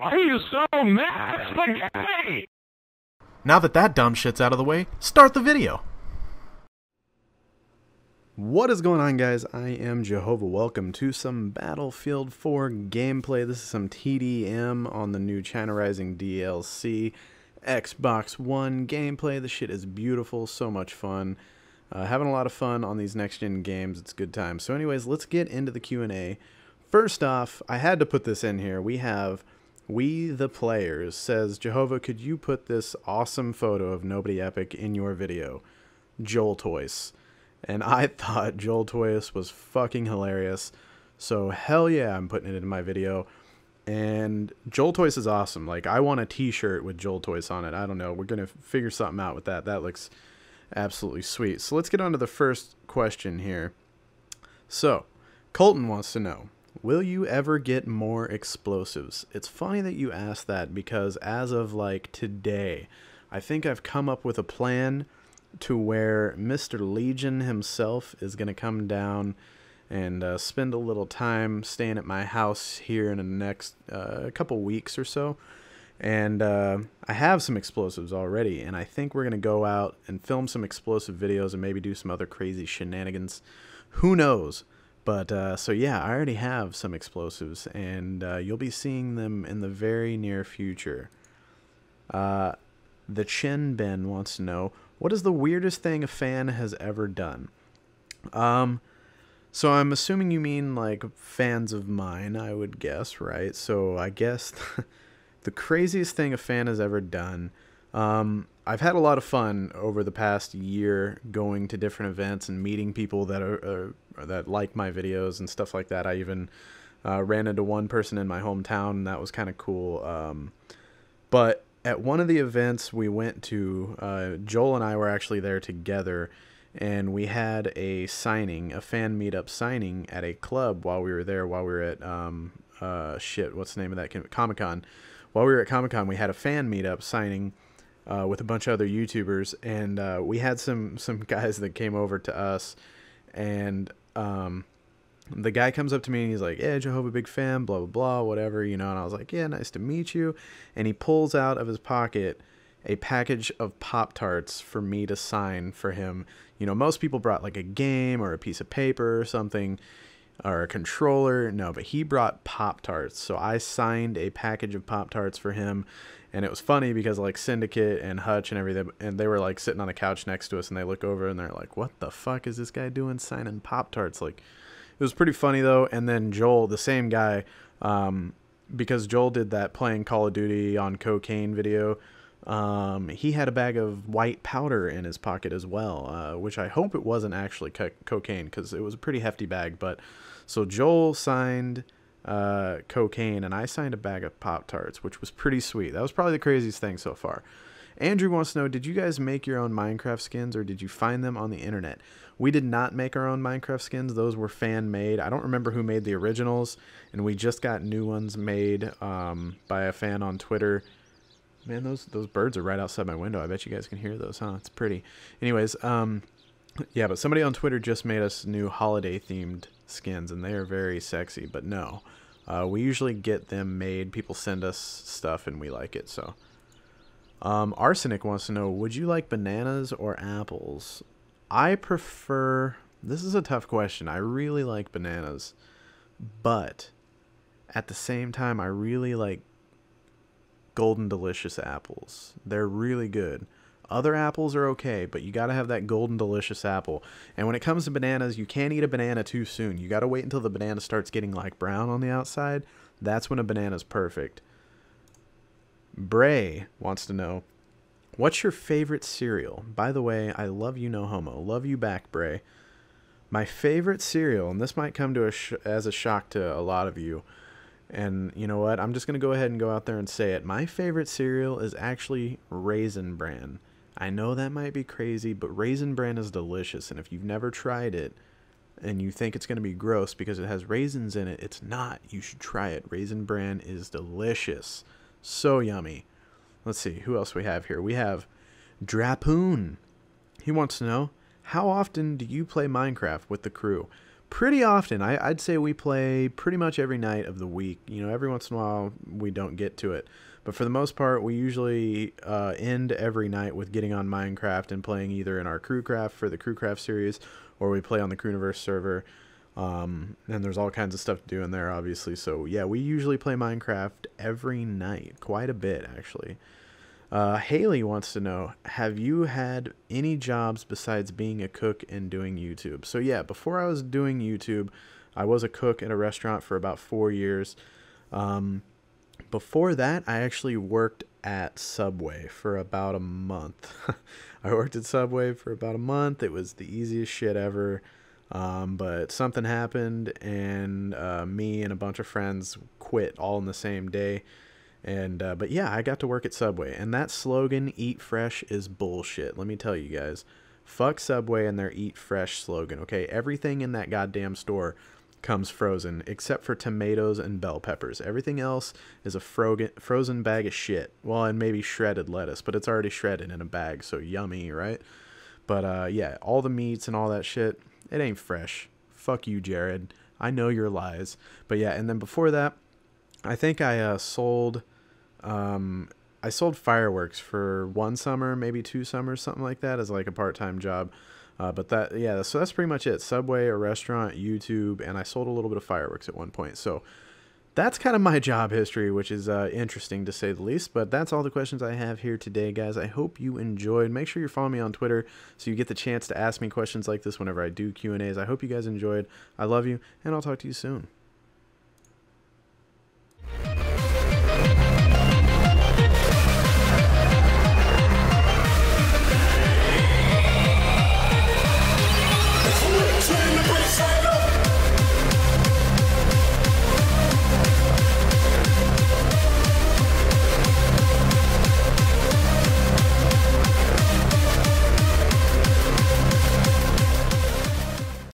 Why are you so mad? Spaghetti! Now that that dumb shit's out of the way, start the video. What is going on, guys? I am Jahova. Welcome to some Battlefield 4 gameplay. This is some TDM on the new China Rising DLC. Xbox One gameplay. The shit is beautiful, so much fun. Uh, having a lot of fun on these next-gen games. It's good time. So anyways, let's get into the Q&A. First off, I had to put this in here. We have We the Players says, Jahova, could you put this awesome photo of Nobody Epic in your video? Joel Toys. And I thought Joel Toys was fucking hilarious. So hell yeah, I'm putting it in my video. And Joel Toys is awesome. Like I want a t-shirt with Joel Toys on it. I don't know. We're going to figure something out with that. That looks absolutely sweet. So let's get on to the first question here. So, Colton wants to know, will you ever get more explosives? It's funny that you asked that because as of like today, I think I've come up with a plan to where Mr. Legion himself is going to come down and uh, spend a little time staying at my house here in the next uh, couple weeks or so. And uh, I have some explosives already, and I think we're going to go out and film some explosive videos and maybe do some other crazy shenanigans. Who knows? But uh, so yeah, I already have some explosives, and uh, you'll be seeing them in the very near future. Uh, the Chin Ben wants to know what is the weirdest thing a fan has ever done? Um, so I'm assuming you mean like fans of mine, I would guess, right? So I guess the craziest thing a fan has ever done. Um, I've had a lot of fun over the past year going to different events and meeting people that are, that like my videos and stuff like that. I even uh, ran into one person in my hometown, and that was kind of cool. Um, but at one of the events we went to, uh, Joel and I were actually there together, and we had a signing, a fan meetup signing at a club while we were there. While we were at um, uh, shit, what's the name of that Comic Con? While we were at Comic Con, we had a fan meetup signing. Uh, with a bunch of other YouTubers, and uh, we had some some guys that came over to us, and um, the guy comes up to me and he's like, "Yeah, Jahova, big fan, blah blah blah, whatever, you know." And I was like, "Yeah, nice to meet you." And he pulls out of his pocket a package of Pop Tarts for me to sign for him. You know, most people brought like a game or a piece of paper or something or a controller. No, but he brought Pop Tarts. So I signed a package of Pop Tarts for him. And it was funny because like Syndicate and Hutch and everything, and they were like sitting on the couch next to us, and they look over and they're like, "What the fuck is this guy doing signing Pop Tarts?" Like, it was pretty funny though. And then Joel, the same guy, um, because Joel did that playing Call of Duty on cocaine video. Um, he had a bag of white powder in his pocket as well, uh, which I hope it wasn't actually co- cocaine because it was a pretty hefty bag. But so Joel signed uh, cocaine, and I signed a bag of Pop Tarts, which was pretty sweet. That was probably the craziest thing so far. Andrew wants to know Did you guys make your own Minecraft skins or did you find them on the internet? We did not make our own Minecraft skins. Those were fan made. I don't remember who made the originals, and we just got new ones made um, by a fan on Twitter. Man, those those birds are right outside my window. I bet you guys can hear those, huh? It's pretty. Anyways, um, yeah, but somebody on Twitter just made us new holiday themed skins, and they are very sexy. But no, uh, we usually get them made. People send us stuff, and we like it. So, um, Arsenic wants to know: Would you like bananas or apples? I prefer. This is a tough question. I really like bananas, but at the same time, I really like golden delicious apples. They're really good. Other apples are okay, but you got to have that golden delicious apple. And when it comes to bananas, you can't eat a banana too soon. You got to wait until the banana starts getting like brown on the outside. That's when a banana's perfect. Bray wants to know, what's your favorite cereal? By the way, I love you no homo. Love you back, Bray. My favorite cereal, and this might come to a as a shock to a lot of you, and you know what? I'm just going to go ahead and go out there and say it. My favorite cereal is actually Raisin Bran. I know that might be crazy, but Raisin Bran is delicious. And if you've never tried it and you think it's going to be gross because it has raisins in it, it's not. You should try it. Raisin Bran is delicious. So yummy. Let's see, who else we have here? We have Drapoon. He wants to know, how often do you play Minecraft with the crew? Pretty often. I, I'd say we play pretty much every night of the week. You know, every once in a while we don't get to it. But for the most part, we usually uh, end every night with getting on Minecraft and playing either in our Crewcraft for the Crewcraft series or we play on the Crewniverse server. Um, and there's all kinds of stuff to do in there, obviously. So, yeah, we usually play Minecraft every night, quite a bit, actually. Uh, Haley wants to know Have you had any jobs besides being a cook and doing YouTube? So, yeah, before I was doing YouTube, I was a cook at a restaurant for about four years. Um, before that, I actually worked at Subway for about a month. I worked at Subway for about a month. It was the easiest shit ever. Um, but something happened, and uh, me and a bunch of friends quit all in the same day. And uh, but yeah, I got to work at Subway, and that slogan "Eat Fresh" is bullshit. Let me tell you guys, fuck Subway and their "Eat Fresh" slogan. Okay, everything in that goddamn store comes frozen except for tomatoes and bell peppers. Everything else is a frozen bag of shit. Well, and maybe shredded lettuce, but it's already shredded in a bag, so yummy, right? But uh, yeah, all the meats and all that shit, it ain't fresh. Fuck you, Jared. I know your lies. But yeah, and then before that, I think I uh, sold um, I sold fireworks for one summer, maybe two summers, something like that, as like a part time job. Uh, but that, yeah, so that's pretty much it. Subway, a restaurant, YouTube, and I sold a little bit of fireworks at one point. So that's kind of my job history, which is uh, interesting to say the least. But that's all the questions I have here today, guys. I hope you enjoyed. Make sure you're following me on Twitter so you get the chance to ask me questions like this whenever I do Q and A's. I hope you guys enjoyed. I love you, and I'll talk to you soon.